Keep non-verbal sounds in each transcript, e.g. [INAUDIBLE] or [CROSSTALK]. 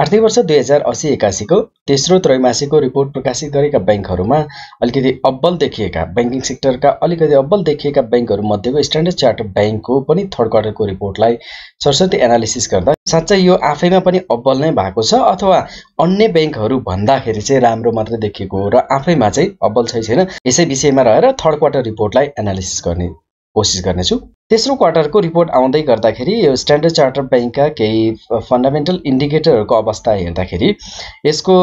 आर्थिक वर्ष दुई हजार असी एकासीको तेस्रो त्रैमासिकको रिपोर्ट प्रकाशित गरेका ब्याङ्कहरूमा अलिकति अब्बल देखिएका ब्याङ्किङ सेक्टरका अलिकति अब्बल देखिएका ब्याङ्कहरूमध्येको स्ट्यान्डर्ड चार्टर्ड ब्याङ्कको पनि थर्ड क्वार्टरको रिपोर्टलाई सरस्वती एनालिसिस गर्दा साँच्चै यो आफैमा पनि अब्बल नै भएको छ अथवा अन्य ब्याङ्कहरू भन्दाखेरि चाहिँ राम्रो मात्रै देखिएको हो र आफैमा चाहिँ अब्बल छैन यसै विषयमा रहेर थर्ड क्वार्टर रिपोर्टलाई एनालिसिस गर्ने कोसिस गर्नेछु। तेस्रो क्वार्टरको रिपोर्ट आउँदै गर्दाखेरि यो स्ट्यान्डर्ड चार्टर ब्याङ्कका केही फन्डामेन्टल इन्डिकेटरहरूको अवस्था हेर्दाखेरि यसको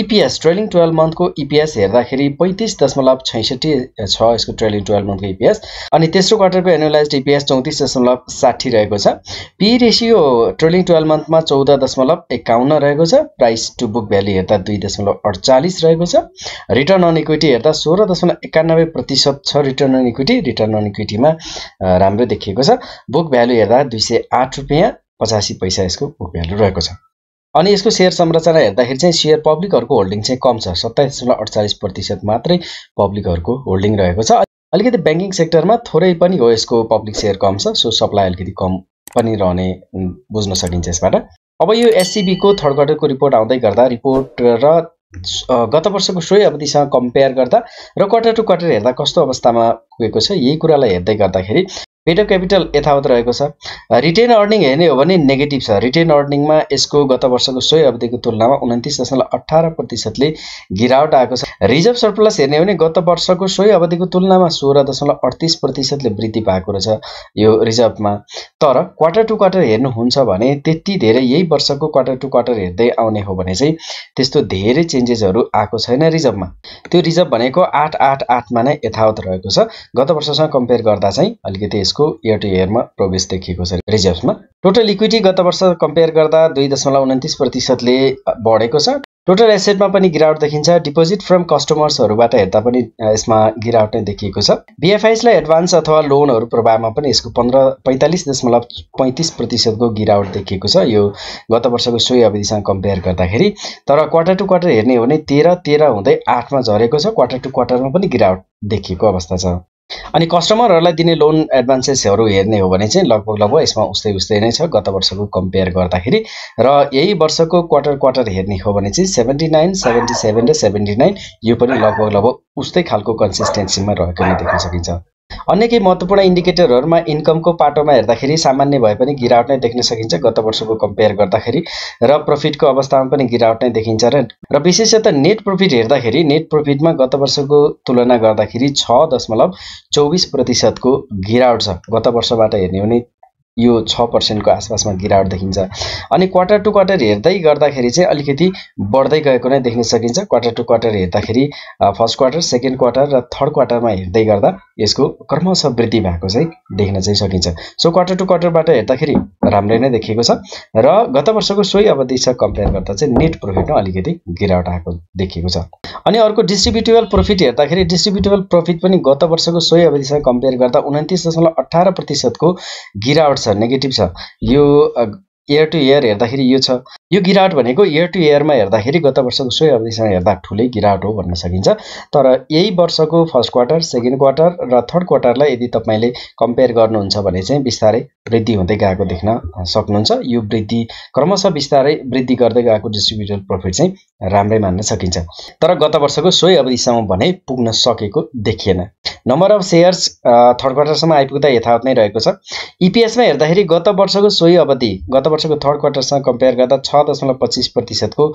इपिएस ट्रेलिङ टुवेल्भ मन्थको इपिएस हेर्दाखेरि पैँतिस दशमलव छैसठी छ यसको ट्रेलिङ टुवेल्भ मन्थको इपिएस अनि तेस्रो क्वार्टरको एनुलाइज इपिएस चौतिस दशमलव साठी रहेको छ। पी रेसियो ट्रेलिङ टुवेल्भ मन्थमा चौध दशमलव एकाउन्न रहेको छ प्राइस टु बुक भ्यालु हेर्दा दुई दशमलव अडचालिस रहेको छ। रिटर्न अन इक्विटी हेर्दा सोह्र दशमलव एकानब्बे प्रतिशत छ return on equity return on इक्विटीमा राम्रो देखिएको छ। बुक भ्यालु हेर्दा दुई सय आठ रुपियाँ पचासी पैसा यसको बुक भ्यालु रहेको छ। अनि यसको सेयर संरचना हेर्दाखेरि चाहिँ सेयर पब्लिकहरूको होल्डिङ चाहिँ कम छ। सत्ताइस दशमलव अडचालिस प्रतिशत मात्रै पब्लिकहरूको होल्डिङ रहेको छ। अलिकति ब्याङ्किङ सेक्टरमा थोरै पनि हो यसको पब्लिक सेयर कम छ सो सप्लाई अलिकति कम पनि रहने बुझ्न सकिन्छ यसबाट। अब यो एससिबीको थर्ड क्वार्टरको रिपोर्ट आउँदै गर्दा रिपोर्ट र गत वर्षको सोही अवधिसँग कम्पेयर गर्दा र क्वार्टर टु क्वार्टर हेर्दा कस्तो अवस्थामा पुगेको छ यही कुरालाई हेर्दै गर्दाखेरि पेड अफ क्यापिटल यथावत रहेको छ। रिटेन अर्निङ हेर्ने हो भने नेगेटिभ छ। रिटेन अर्निङमा यसको गत वर्षको सोही अवधिको तुलनामा उन्तिस दशमलव अठार प्रतिशतले गिरावट आएको छ। रिजर्भ सरप्लस हेर्ने हो भने गत वर्षको सोही अवधिको तुलनामा सोह्र दशमलव अडतिस प्रतिशतले वृद्धि पाएको रहेछ यो रिजर्भमा तर क्वार्टर टु क्वार्टर हेर्नुहुन्छ भने त्यति धेरै यही वर्षको क्वार्टर टु क्वार्टर हेर्दै आउने हो भने चाहिँ त्यस्तो धेरै चेन्जेसहरू आएको छैन रिजर्भमा त्यो रिजर्भ भनेको आठ आठ आठमा नै यथावत रहेको छ। गत वर्षसँग कम्पेयर गर्दा चाहिँ अलिकति यसको इयर टु इयरमा प्रवेश देखिएको छ। रिजर्भमा टोटल इक्विटी गत वर्ष कम्पेयर गर्दा दुई दशमलव उन्तिस प्रतिशतले बढेको छ। टोटल एसेटमा पनि गिरावट देखिन्छ। डिपोजिट फ्रम कस्टमर्सहरूबाट हेर्दा पनि यसमा गिरावट नै देखिएको छ। बिएफआइसलाई एडभान्स अथवा लोनहरू प्रभावमा पनि यसको पन्ध्र पैँतालिस दशमलव पैँतिस प्रतिशतको गिरावट देखिएको छ। यो गत वर्षको सोही अवधिसँग कम्पेयर गर्दाखेरि। तर क्वार्टर टु क्वार्टर हेर्ने हो भने तेह्र तेह्र हुँदै आठमा झरेको छ। क्वार्टर टु क्वार्टरमा पनि गिरावट देखिएको अवस्था छ। अनि कस्टमरहरूलाई दिने लोन एडभान्सेसहरू हेर्ने हो भने चाहिँ लगभग लगभग यसमा उस्तै उस्तै नै छ गत वर्षको कम्पेयर गर्दाखेरि। र यही वर्षको क्वार्टर क्वार्टर हेर्ने हो भने चाहिँ सेभेन्टी नाइन सेभेन्टी सेभेन र सेभेन्टी नाइन यो पनि लगभग लगभग उस्तै खालको कन्सिस्टेन्सीमा रहेको नै देख्न सकिन्छ। अन्य केही महत्त्वपूर्ण इन्डिकेटरहरूमा इन्कमको पाटोमा हेर्दाखेरि सामान्य भए पनि गिरावट नै देख्न सकिन्छ। गत वर्षको कम्पेयर गर्दाखेरि र प्रफिटको अवस्थामा पनि गिरावट नै देखिन्छ र विशेषतः नेट प्रफिट हेर्दाखेरि नेट प्रफिटमा गत वर्षको तुलना गर्दाखेरि छ दशमलव चौबिस प्रतिशतको गिरावट छ। गत वर्षबाट हेर्ने हो भने यो छ पर्सेन्टको आसपासमा गिरावट देखिन्छ। अनि क्वार्टर टु क्वार्टर हेर्दै गर्दाखेरि चाहिँ अलिकति बढ्दै गएको नै देख्न सकिन्छ। क्वार्टर टु क्वार्टर हेर्दाखेरि फर्स्ट क्वार्टर सेकेन्ड क्वार्टर र थर्ड क्वार्टरमा हेर्दै गर्दा यसको क्रमशः वृद्धि भएको चाहिँ देख्न चाहिँ सकिन्छ। सो क्वार्टर टु क्वार्टरबाट हेर्दाखेरि राम्रै नै देखिएको छ। र गत वर्षको सोही अवधिसँग कम्पेयर गर्दा चाहिँ नेट प्रफिटमा अलिकति गिरावट आएको देखिएको छ। अनि अर्को डिस्ट्रिब्युटेबल प्रफिट हेर्दाखेरि डिस्ट्रिब्युटेबल प्रफिट पनि गत वर्षको सोही अवधिसँग कम्पेयर गर्दा उन्तिस दशमलव अठार प्रतिशतको गिरावट छ नेगेटिभ छ। यो इयर टु इयर हेर्दाखेरि यो छ। यो गिरावट भनेको इयर टु इयरमा हेर्दाखेरि गत वर्षको सोही अवधिसँग हेर्दा ठुलै गिरावट हो भन्न सकिन्छ। तर यही वर्षको फर्स्ट क्वार्टर सेकेन्ड क्वार्टर र थर्ड क्वार्टरलाई यदि तपाईँले कम्पेयर गर्नुहुन्छ भने चाहिँ बिस्तारै वृद्धि हुँदै गएको देख्न सक्नुहुन्छ। यो वृद्धि क्रमशः बिस्तारै वृद्धि गर्दै गएको डिस्ट्रिब्युटेड प्रफिट चाहिँ राम्रै मान्न सकिन्छ। तर गत वर्षको सोही अवधिसम्म भने पुग्न सकेको देखिएन। नम्बर अफ सेयर्स थर्ड क्वार्टरसम्म आइपुग्दा यथावत नै रहेको छ। इपिएसमा हेर्दाखेरि गत वर्षको सोही अवधि गत वर्षको थर्ड क्वार्टरसँग कम्पेयर गर्दा छ दशमलव पच्चिस प्रतिशतको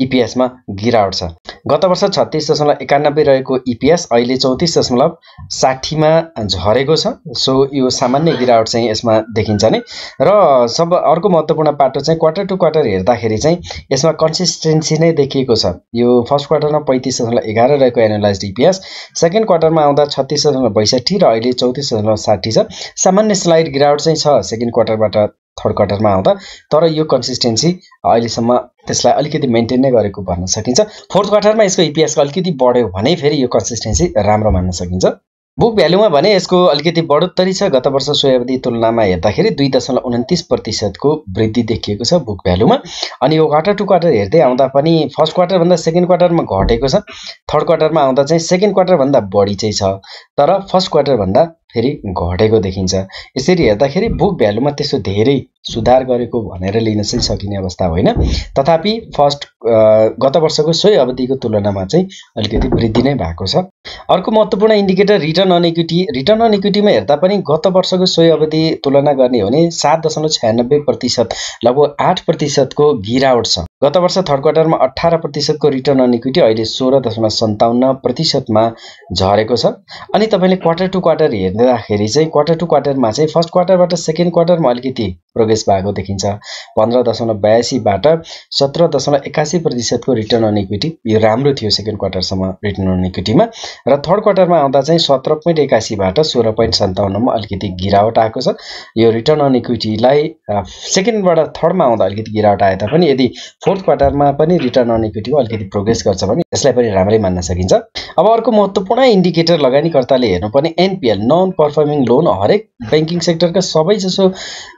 इपिएसमा गिरावट छ। गत वर्ष छत्तिस दशमलव एकानब्बे रहेको इपिएस अहिले चौतिस दशमलव साठीमा झरेको छ। सो यो सामान्य गिरावट चाहिँ यसमा देखिन्छ नै। र सब अर्को महत्त्वपूर्ण पाटो चाहिँ क्वार्टर टु क्वार्टर हेर्दाखेरि चाहिँ यसमा कन्सिस्टेन्सी नै देखिएको छ? यो फर्स्ट क्वार्टरमा पैँतिस दशमलव एघार रहेको एनुलाइज इपिएस सेकेन्ड क्वार्टरमा आउँदा छत्तिस दशमलव बैसठी र अहिले चौतिस दशमलव साठी छ। सामान्य स्लाइड गिरावट चाहिँ छ सेकेन्ड क्वार्टरबाट थर्ड क्वार्टरमा आउँदा तर यो कन्सिस्टेन्सी अहिलेसम्म त्यसलाई अलिकति मेन्टेन नै गरेको भन्न सकिन्छ। फोर्थ क्वार्टरमा यसको इपिएसको अलिकति बढ्यो भने फेरि यो कन्सिस्टेन्सी राम्रो मान्न सकिन्छ। बुक भ्यालुमा भने यसको अलिकति बढोत्तरी छ। गत वर्ष सोही तुलनामा हेर्दाखेरि दुई दशमलव उन्तिस प्रतिशतको वृद्धि देखिएको छ बुक भ्यालुमा अनि यो क्वार्टर टु क्वार्टर हेर्दै आउँदा पनि फर्स्ट क्वार्टरभन्दा सेकेन्ड क्वार्टरमा घटेको छ। थर्ड क्वार्टरमा आउँदा चाहिँ सेकेन्ड क्वार्टरभन्दा बढी चाहिँ छ। तर फर्स्ट क्वार्टरभन्दा फेरि घटेको देखिन्छ। यसरी हेर्दाखेरि बुक भ्यालुमा त्यस्तो धेरै सुधार गरेको भनेर लिन चाहिँ सकिने अवस्था होइन। तथापि फर्स्ट गत वर्षको सोही अवधिको तुलनामा चाहिँ अलिकति वृद्धि नै भएको छ। अर्को महत्त्वपूर्ण indicator return on equity. Return on इक्विटीमा हेर्दा पनि गत वर्षको सोही अवधि तुलना गर्ने हो भने सात दशमलव छ्यानब्बे प्रतिशत लगभग आठ प्रतिशतको गिरावट छ। गत वर्ष थर्ड क्वार्टरमा अठार प्रतिशतको रिटर्न अन इक्विटी अहिले सोह्र दशमलव सन्ताउन्न प्रतिशतमा झरेको छ। अनि तपाईँले क्वार्टर टु क्वार्टर हेर्दाखेरि चाहिँ क्वार्टर टु क्वार्टरमा चाहिँ फर्स्ट क्वार्टरबाट सेकेन्ड क्वार्टरमा अलिकति प्रोग्रेस भएको देखिन्छ। पन्ध्र दशमलव बयासीबाट सत्र दशमलव एकासी प्रतिशतको रिटर्न अन इक्विटी यो राम्रो थियो सेकेन्ड क्वार्टरसम्म रिटर्न अन इक्विटीमा र थर्ड क्वार्टरमा आउँदा चाहिँ सत्र पोइन्ट एकासीबाट सोह्र पोइन्ट सन्ताउन्नमा अलिकति गिरावट आएको छ। यो रिटर्न अन इक्विटीलाई सेकेन्डबाट थर्डमा आउँदा अलिकति गिरावट आए तापनि यदि फोर्थ क्वार्टरमा पनि रिटर्न अन इक्विटीको अलिकति प्रोग्रेस गर्छ भने यसलाई पनि राम्रै मान्न सकिन्छ। अब अर्को महत्त्वपूर्ण इन्डिकेटर लगानीकर्ताले हेर्नुपर्ने एनपिएल नन पर्फर्मिङ लोन हरेक ब्याङ्किङ सेक्टरका सबैजसो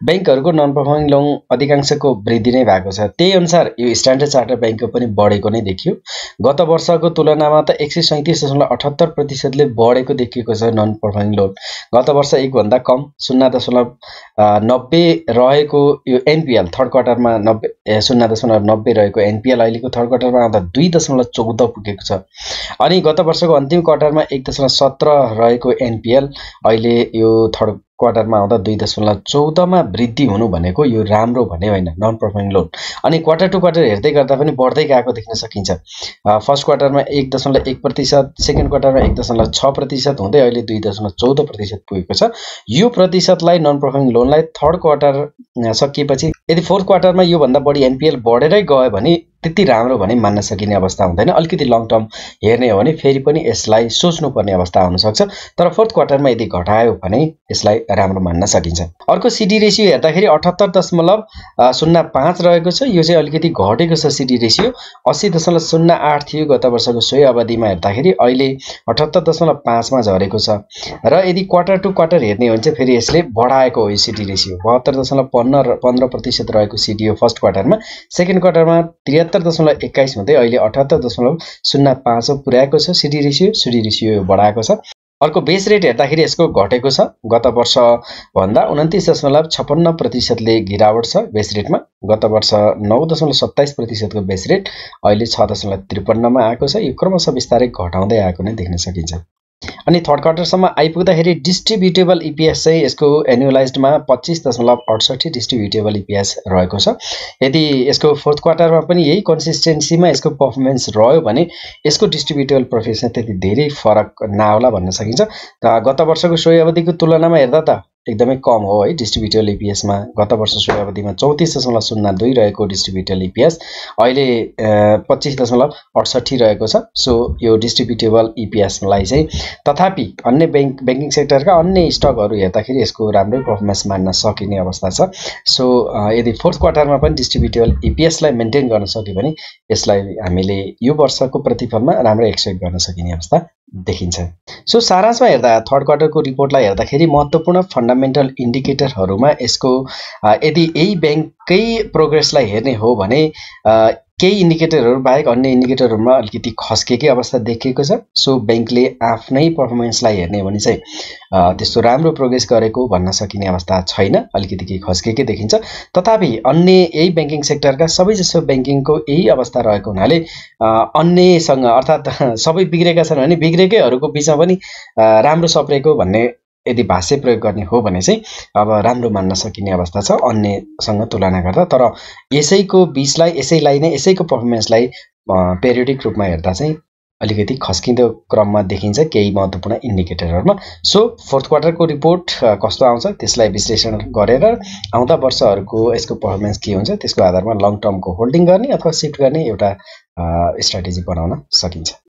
ब्याङ्कहरूको नन पर्फर्मिङ लोन अधिकांशको वृद्धि नै भएको छ। त्यही अनुसार यो स्ट्यान्डर्ड चार्टर ब्याङ्कको पनि बढेको नै देखियो। गत वर्षको तुलनामा त एक सय सैँतिस दशमलव अठहत्तर प्रतिशतले बढेको देखिएको छ नन पर्फर्मिङ लोन गत वर्ष एकभन्दा कम शून्य दशमलव नब्बे रहेको यो एनपिएल थर्ड क्वार्टरमा नब्बे शून्य दशमलव नब्बे रहेको एनपिएल अहिलेको थर्ड क्वार्टरमा आउँदा दुई दशमलव चौध पुगेको छ। अनि गत वर्षको अन्तिम क्वार्टरमा एक दशमलव सत्र रहेको एनपिएल अहिले यो थर्ड क्वार्टरमा आउँदा दुई दशमलव चौधमा वृद्धि हुनु भनेको यो राम्रो भने होइन नन पर्फर्मिङ लोन अनि क्वार्टर टु क्वार्टर हेर्दै गर्दा पनि बढ्दै गएको देख्न सकिन्छ। फर्स्ट क्वार्टरमा एक दशमलव एक प्रतिशत सेकेन्ड क्वार्टरमा एक दशमलव छ प्रतिशत हुँदै अहिले दुई दशमलव चौध प्रतिशत पुगेको छ। यो प्रतिशतलाई नन पर्फर्मिङ लोनलाई थर्ड क्वार्टर सकिएपछि यदि फोर्थ क्वार्टरमा योभन्दा बढी एनपिएल बढेरै गयो भने त्यति राम्रो भने मान्न सकिने अवस्था हुँदैन। अलिकति लङ टर्म हेर्ने हो भने फेरि पनि यसलाई सोच्नुपर्ने अवस्था आउनसक्छ तर फोर्थ क्वार्टरमा यदि घटायो भने यसलाई राम्रो मान्न सकिन्छ। अर्को सिडी रेसियो हेर्दाखेरि अठहत्तर दशमलव शून्य पाँच रहेको छ। यो चाहिँ अलिकति घटेको छ सिडी रेसियो अस्सी दशमलव शून्य आठ थियो गत वर्षको सोही अवधिमा हेर्दाखेरि अहिले अठहत्तर दशमलव पाँचमा झरेको छ। र यदि क्वार्टर टु क्वार्टर हेर्ने हो भने चाहिँ फेरि यसले बढाएको हो यो सिडी रेसियो बहत्तर दशमलव पन्ध्र पन्ध्र प्रतिशत रहेको सिडिओ फर्स्ट क्वार्टरमा सेकेन्ड क्वार्टरमा त्रिहत्तर दशमलव एक्काइस हुँदै अहिले अठहत्तर दशमलव शून्य पाँच पुर्याएको छ। सिडी रेसियो सिडी रेसियो बढाएको छ। अर्को बेस रेट हेर्दाखेरि यसको घटेको छ। गत वर्षभन्दा उन्तिस दशमलव छप्पन्न प्रतिशतले गिरावट छ। बेस रेटमा गत वर्ष नौ दशमलव सत्ताइस प्रतिशतको बेस रेट अहिले छ दशमलव त्रिपन्नमा आएको छ। यो क्रमशः बिस्तारै घटाउँदै आएको नै देख्न सकिन्छ। अनि थर्ड क्वार्टरसम्म आइपुग्दाखेरि डिस्ट्रिब्युटेबल इपिएस चाहिँ यसको एनुअलाइजमा पच्चिस दशमलव अडसठी डिस्ट्रिब्युटेबल इपिएस रहेको छ। यदि यसको फोर्थ क्वार्टरमा पनि यही कन्सिस्टेन्सीमा यसको पर्फर्मेन्स रह्यो भने यसको डिस्ट्रिब्युटेबल प्रोफिट त्यति धेरै फरक नआउला भन्न सकिन्छ। गत वर्षको सोही अवधिको तुलनामा हेर्दा त एकदमै कम हो है डिस्ट्रिब्युटर इपिएसमा गत वर्ष सोही अवधिमा चौतिस दशमलव शून्य दुई रहेको डिस्ट्रिब्युटर इपिएस अहिले पच्चिस दशमलव अडसट्ठी रहेको छ। सो यो डिस्ट्रिब्युटेबल इपिएसलाई चाहिँ तथापि अन्य ब्याङ्क ब्याङ्किङ सेक्टरका अन्य स्टकहरू हेर्दाखेरि यसको राम्रै पर्फर्मेन्स मान्न सकिने अवस्था छ। सो यदि फोर्थ क्वार्टरमा पनि डिस्ट्रिब्युटेबल इपिएसलाई मेन्टेन गर्न सक्यो भने यसलाई हामीले यो वर्षको प्रतिफलमा राम्रै एक्सपेक्ट गर्न सकिने अवस्था देखिन्छ। सो सारांशमा हेर्दा थर्ड क्वार्टरको रिपोर्टलाई हेर्दाखेरि महत्त्वपूर्ण फन्डामेन्टल इन्डिकेटरहरूमा यसको यदि यही ब्याङ्ककै प्रोग्रेसलाई हेर्ने हो भने केही इन्डिकेटरहरू बाहेक अन्य इन्डिकेटरहरूमा अलिकति खस्केकै अवस्था देखिएको छ। सो ब्याङ्कले आफ्नै पर्फर्मेन्सलाई हेर्ने हो भने चाहिँ त्यस्तो राम्रो प्रोग्रेस गरेको भन्न सकिने अवस्था छैन। अलिकति केही खस्केकै देखिन्छ। तथापि अन्य यही ब्याङ्किङ सेक्टरका सबैजसो ब्याङ्किङको यही अवस्था रहेको हुनाले अन्यसँग अर्थात् [LAUGHS] सबै बिग्रेका छन् भने बिग्रेकैहरूको बिचमा पनि राम्रो सप्रेको भन्ने यदि भाष्य प्रयोग गर्ने हो भने चाहिँ अब राम्रो मान्न सकिने अवस्था छ अन्यसँग तुलना गर्दा। तर यसैको बिचलाई यसैलाई नै यसैको पर्फर्मेन्सलाई पेरियोडिक रूपमा हेर्दा चाहिँ अलिकति खस्किँदो क्रममा देखिन्छ केही महत्त्वपूर्ण इन्डिकेटरहरूमा सो फोर्थ क्वार्टरको रिपोर्ट कस्तो आउँछ? त्यसलाई विश्लेषण गरेर आउँदा वर्षहरूको यसको पर्फर्मेन्स के हुन्छ त्यसको आधारमा लङ टर्मको होल्डिङ गर्ने अथवा सिफ्ट गर्ने एउटा स्ट्राटेजी बनाउन सकिन्छ।